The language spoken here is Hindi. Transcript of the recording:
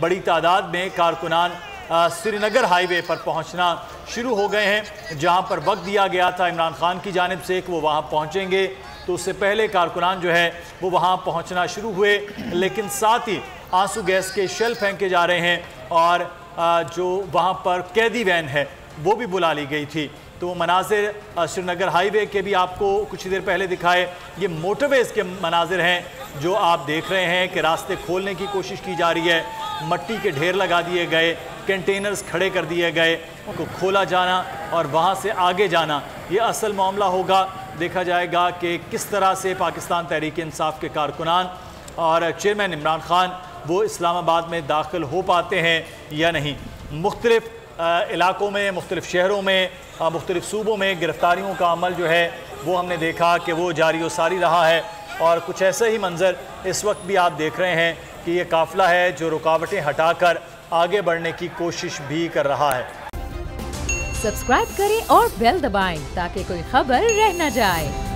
बड़ी तादाद में कारकुनान श्रीनगर हाईवे पर पहुँचना शुरू हो गए हैं, जहाँ पर वक्त दिया गया था इमरान खान की जानब से कि वो वहाँ पहुँचेंगे। तो उससे पहले कारकुनान जो है, वो वहाँ पहुँचना शुरू हुए, लेकिन साथ ही आँसू गैस के शेल फेंके जा रहे हैं और जो वहाँ पर कैदी वैन है, वो भी बुला ली गई थी। तो मनाजिर श्रीनगर हाईवे के भी आपको कुछ देर पहले दिखाए, ये मोटरवेज़ के मनाजिर हैं जो आप देख रहे हैं कि रास्ते खोलने की कोशिश की जा रही है, मट्टी के ढेर लगा दिए गए कंटेनर्स खड़े कर दिए गए, उनको खोला जाना और वहाँ से आगे जाना, ये असल मामला होगा। देखा जाएगा कि किस तरह से पाकिस्तान तहरीक इंसाफ के कारकुनान और चेयरमैन इमरान खान वो इस्लामाबाद में दाखिल हो पाते हैं या नहीं। मुख्तलिफ़ इलाकों में, मुख्तलिफ़ शहरों में मुख्तलिफ़ सूबों में गिरफ़्तारियों का अमल जो है, वो हमने देखा कि वो जारी व सारी रहा है। और कुछ ऐसे ही मंज़र इस वक्त भी आप देख रहे हैं कि ये काफ़िला है जो रुकावटें हटाकर आगे बढ़ने की कोशिश भी कर रहा है। सब्सक्राइब करें और बेल दबाएँ ताकि कोई खबर रह न जाए।